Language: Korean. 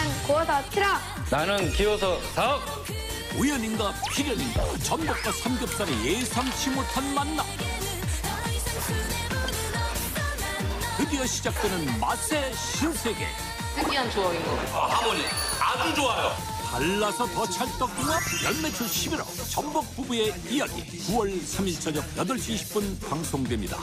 난 구워서 7억. 나는 기어서 4억. 우연인가 필연인가 전복과 삼겹살의 예상치 못한 만남 드디어 시작되는 맛의 신세계 특이한 조합인 것 같아요. 아, 하모니 아주 좋아요. 달라서 더 찰떡궁합 연매출 11억 전복 부부의 이야기 9월 3일 저녁 8시 20분 방송됩니다